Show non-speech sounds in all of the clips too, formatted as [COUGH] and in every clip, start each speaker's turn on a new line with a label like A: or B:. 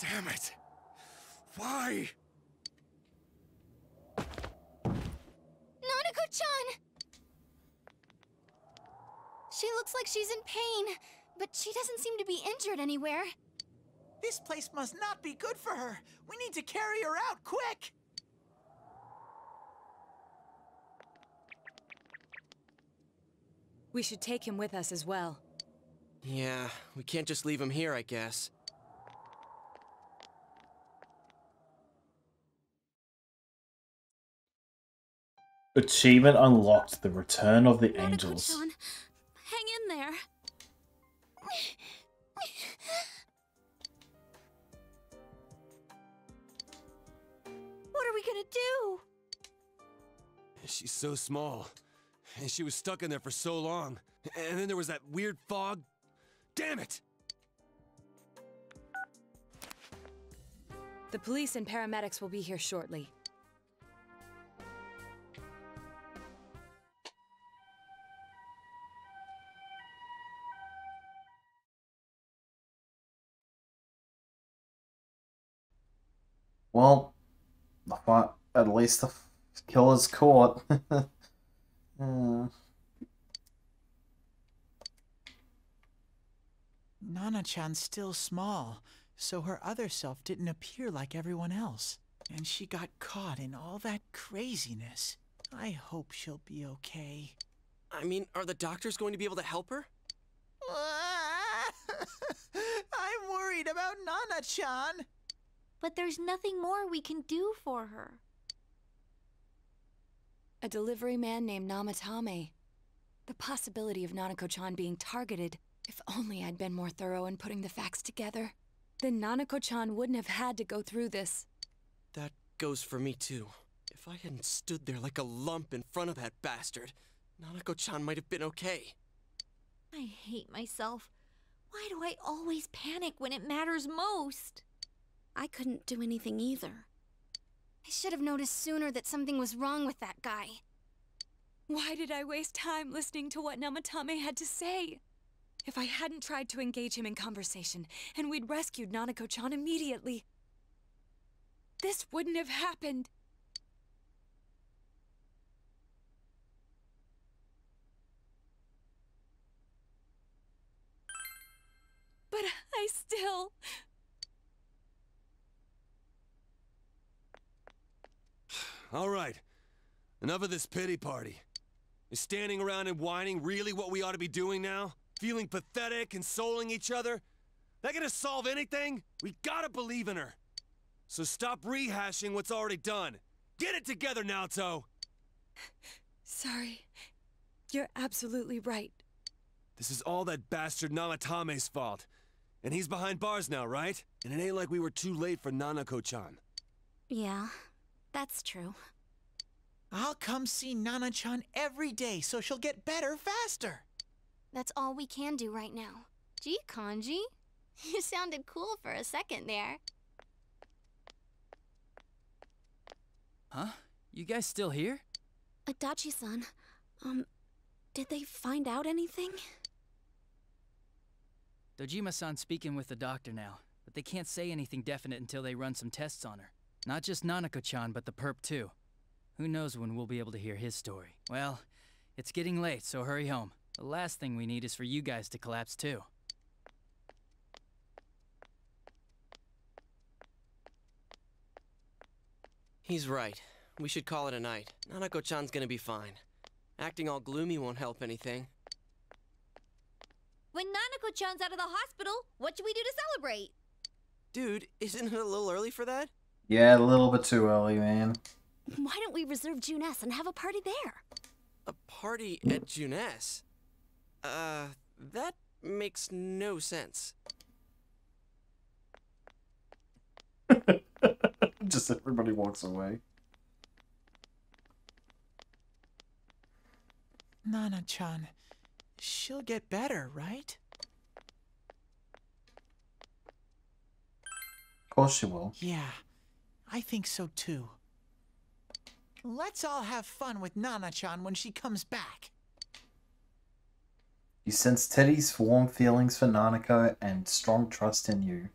A: Damn it. Why?
B: Nanako-chan! She looks like she's in pain, but she doesn't seem to be injured anywhere.
C: This place must not be good for her. We need to carry her out, quick!
D: We should take him with us as well.
E: Yeah, we can't just leave him here, I guess.
F: Achievement unlocked. The return of the angels.
B: Hang in there. What are we gonna do?
A: She's so small. And she was stuck in there for so long. And then there was that weird fog. Damn it!
D: The police and paramedics will be here shortly.
F: Well, at least the killer's caught. [LAUGHS]
C: Nana-chan's still small, so her other self didn't appear like everyone else. And she got caught in all that craziness. I hope she'll be okay.
E: I mean, are the doctors going to be able to help her? [LAUGHS]
C: I'm worried about Nana-chan.
B: But there's nothing more we can do for her.
D: A delivery man named Namatame. The possibility of Nanako-chan being targeted. If only I'd been more thorough in putting the facts together. Then Nanako-chan wouldn't have had to go through this.
E: That goes for me too. If I hadn't stood there like a lump in front of that bastard, Nanako-chan might have been okay.
B: I hate myself. Why do I always panic when it matters most? I couldn't do anything either. I should have noticed sooner that something was wrong with that guy.
D: Why did I waste time listening to what Namatame had to say? If I hadn't tried to engage him in conversation, and we'd rescued Nanako-chan immediately, this wouldn't have happened. But I still...
A: All right. Enough of this pity party. Is standing around and whining really what we ought to be doing now? Feeling pathetic, consoling each other? That gonna solve anything? We gotta believe in her. So stop rehashing what's already done. Get it together, Naoto! [SIGHS]
D: Sorry. You're absolutely right.
A: This is all that bastard Namatame's fault. And he's behind bars now, right? And it ain't like we were too late for Nanako-chan.
B: Yeah, that's true.
C: I'll come see Nana-chan every day so she'll get better faster.
B: That's all we can do right now. Gee, Kanji, [LAUGHS] you sounded cool for a second there.
G: Huh? You guys still here?
B: Adachi-san, um, did they find out anything?
G: Dojima-san's speaking with the doctor now, but they can't say anything definite until they run some tests on her. Not just Nanako-chan, but the perp too. Who knows when we'll be able to hear his story. Well, it's getting late, so hurry home. The last thing we need is for you guys to collapse too.
E: He's right. We should call it a night. Nanako-chan's gonna be fine. Acting all gloomy won't help anything.
B: When Nanako-chan's out of the hospital, what should we do to celebrate?
E: Dude, isn't it a little early for that?
F: Yeah, a little bit too early, man.
B: Why don't we reserve Junes and have a party there?
E: A party at Junes? Uh, that makes no sense. [LAUGHS]
F: Just everybody walks away.
C: Nana-chan, she'll get better, right?
F: Of course she will.
C: Yeah, I think so too. Let's all have fun with Nana-chan when she comes back.
F: You sense Teddie's warm feelings for Nanako and strong trust in you.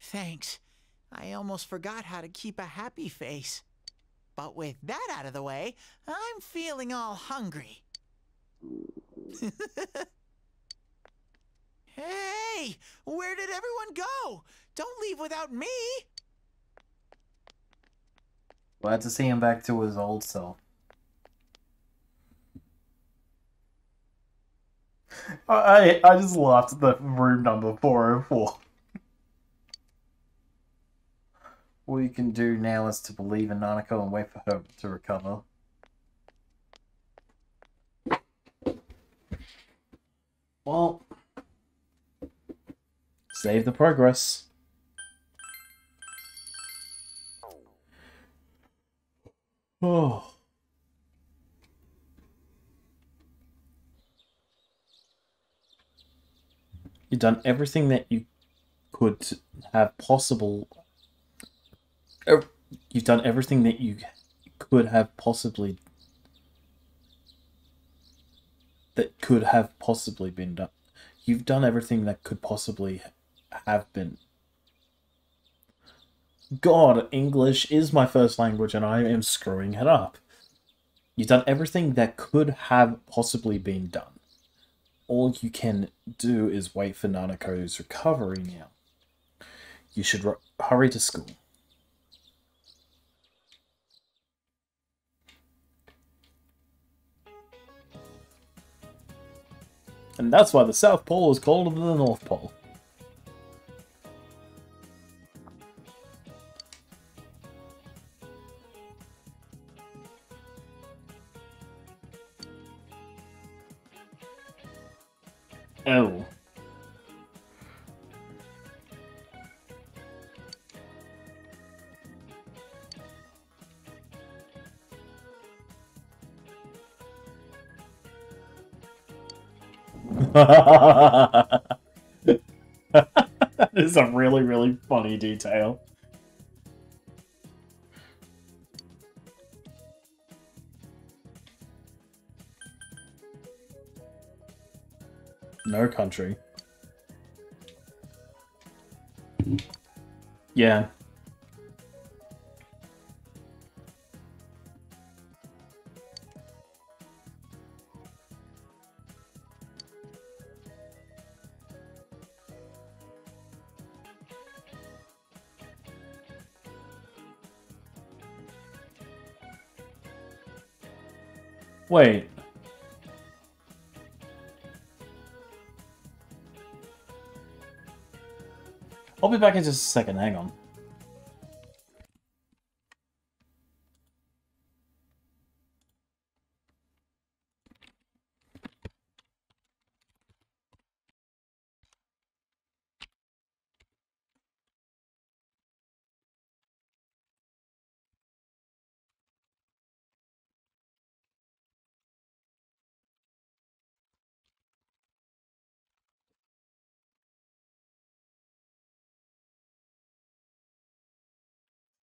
C: Thanks. I almost forgot how to keep a happy face. But with that out of the way, I'm feeling all hungry. [LAUGHS] hey! Where did everyone go? Don't leave without me!
F: Glad to see him back to his old self. [LAUGHS] I I just laughed at the room number 404. All you can do now is to believe in Nanako and wait for her to recover. Well, save the progress. Oh. You've done everything that you could have possible. You've done everything that you could have possibly. That could have possibly been done. You've done everything that could possibly have been. God, English is my first language and I am screwing it up. You've done everything that could have possibly been done all you can do is wait for Nanako's recovery now. You should hurry to school. And that's why the South Pole is colder than the North Pole. That is a really, really funny detail. No country. Yeah. Wait. I'll be back in just a second, hang on.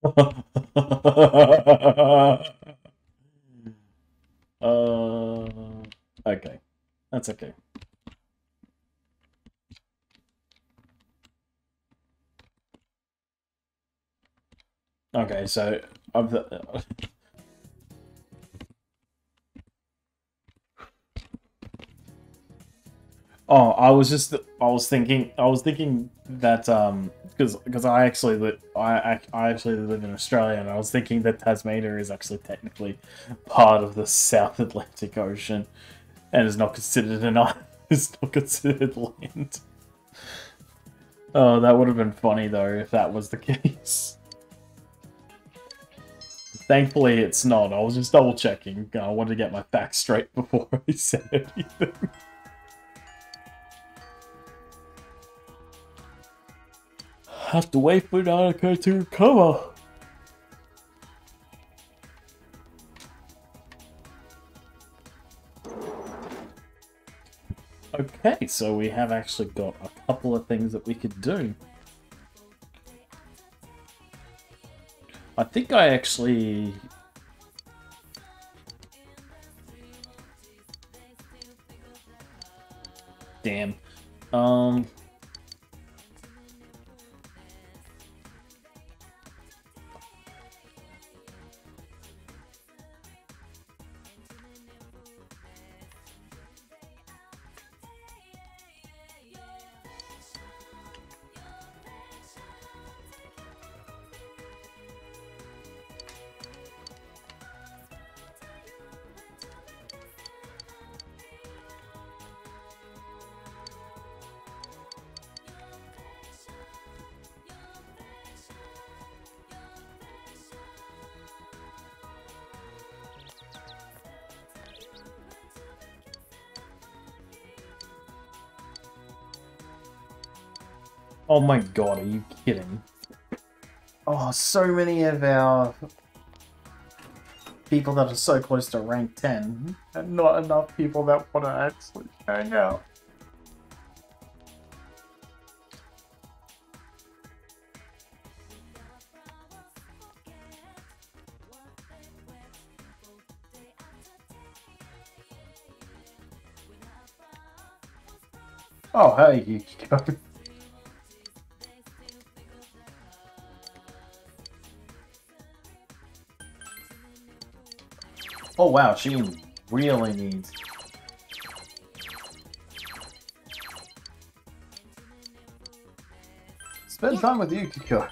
F: [LAUGHS] uh, okay. That's okay. Okay, so I've Oh, I was just I was thinking I was thinking that um because because I actually I I actually live in Australia and I was thinking that Tasmania is actually technically part of the South Atlantic Ocean and is not considered an [LAUGHS] island. Not considered land. Oh, that would have been funny though if that was the [LAUGHS] case. Thankfully, it's not. I was just double checking. I wanted to get my facts straight [LAUGHS] before I said anything. Have to wait for Nanako to recover. Okay, so we have actually got a couple of things that we could do. I think I actually... Damn. Um... Oh my god, are you kidding? Oh, so many of our people that are so close to rank 10, and not enough people that want to actually hang out. Oh, hey, Yukiko. [LAUGHS] Oh wow, she really needs. Spend time with you, Yukiko.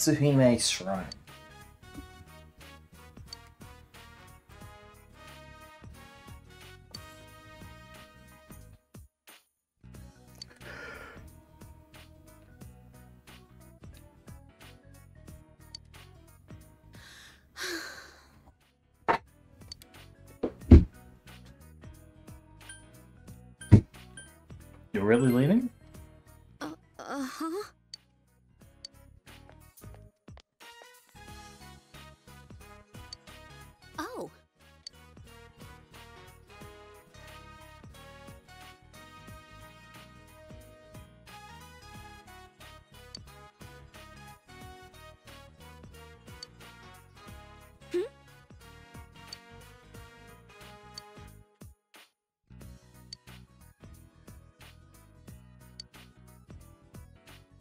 F: Tatsuhime Shrine. Really leaning?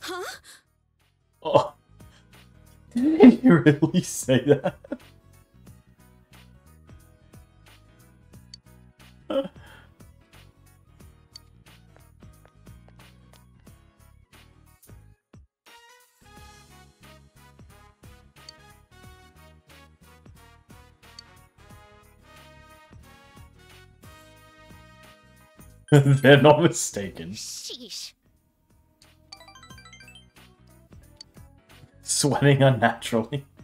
B: Huh? Oh. [LAUGHS]
F: Did you really say that? [LAUGHS] They're not mistaken.
B: Sheesh.
F: Sweating [LAUGHS] unnaturally. [LAUGHS]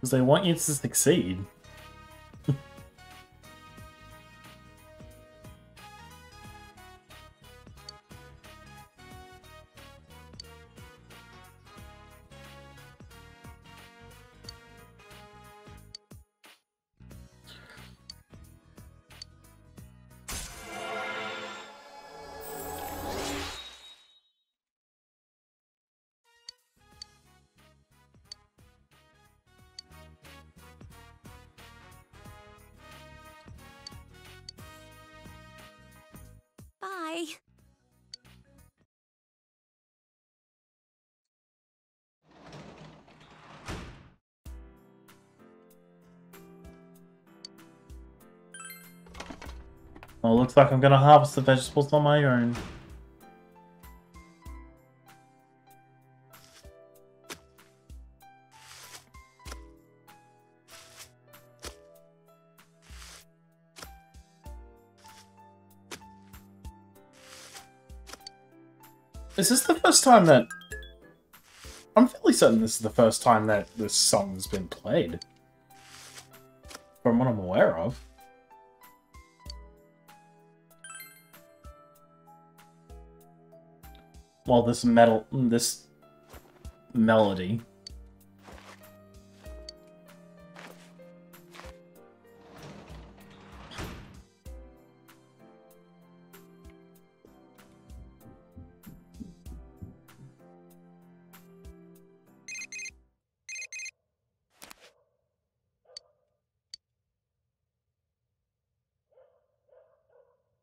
F: Because they want you to succeed. Oh, looks like I'm gonna harvest the vegetables on my own. Is this the first time that... I'm fairly certain this is the first time that this song has been played. From what I'm aware of. Well, this metal... this... melody.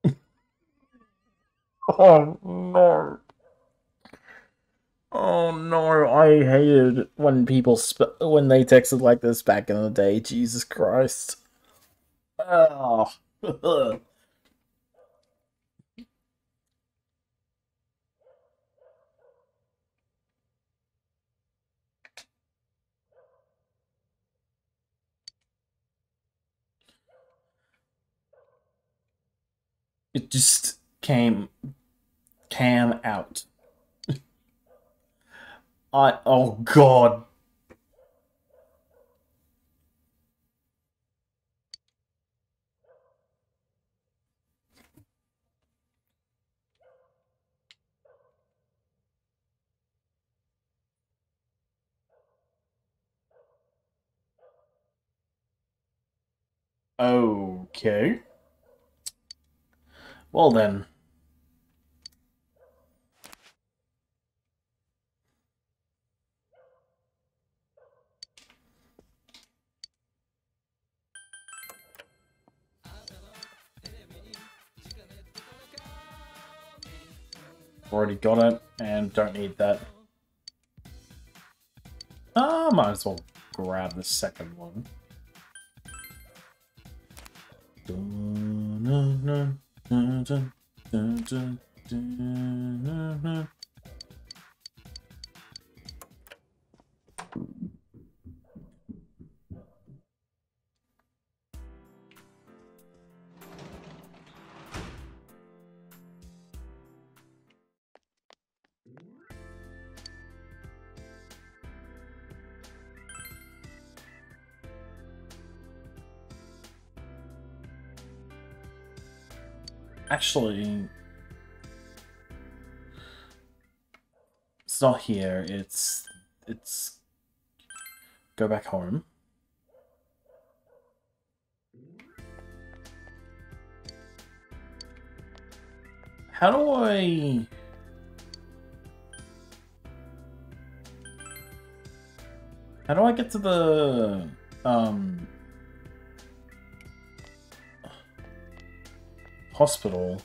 F: [LAUGHS] Oh no. Oh no, I hated when people sp- when they texted like this back in the day. Jesus Christ. Oh. it just came came out. I oh god. Okay. Well then. Already got it and don't need that. Ah, might as well grab the second one. Dun, dun, dun, Actually, it's not here. It's it's go back home. How do I? How do I get to the um hospital?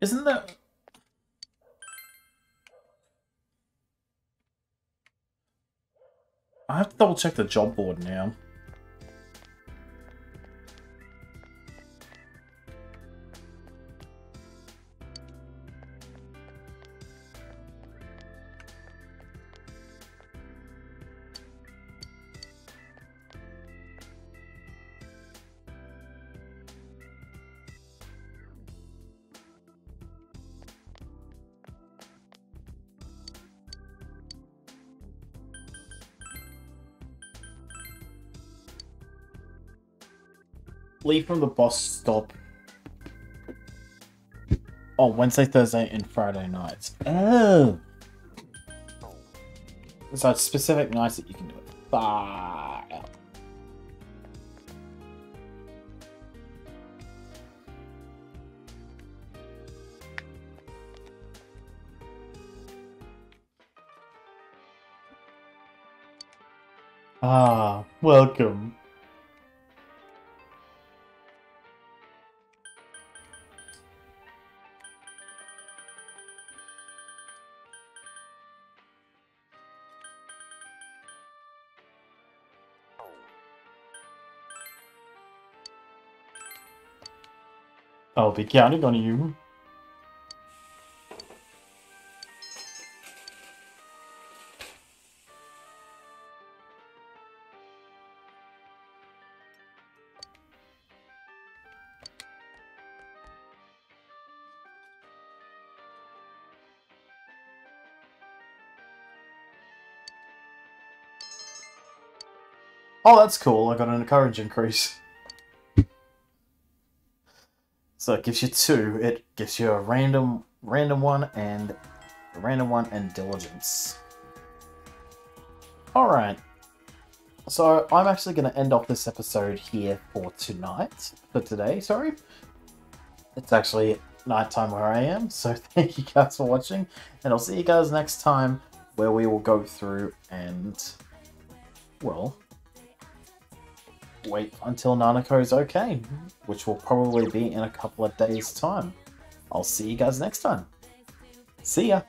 F: Isn't that I have to double check the job board now. Leave from the bus stop. Oh, Wednesday, Thursday, and Friday nights. Oh. So it's specific nights that you can do it. Out. Ah, welcome. Oh, I'll be counting on you. Oh, that's cool. I got an courage increase. So it gives you two. It gives you a random random one and a random one and diligence. Alright. So I'm actually going to end off this episode here for tonight. For today, sorry. It's actually nighttime where I am, so [LAUGHS] thank you guys for watching. And I'll see you guys next time where we will go through and, well, wait until Nanako is okay, which will probably be in a couple of days' time. I'll see you guys next time. See ya!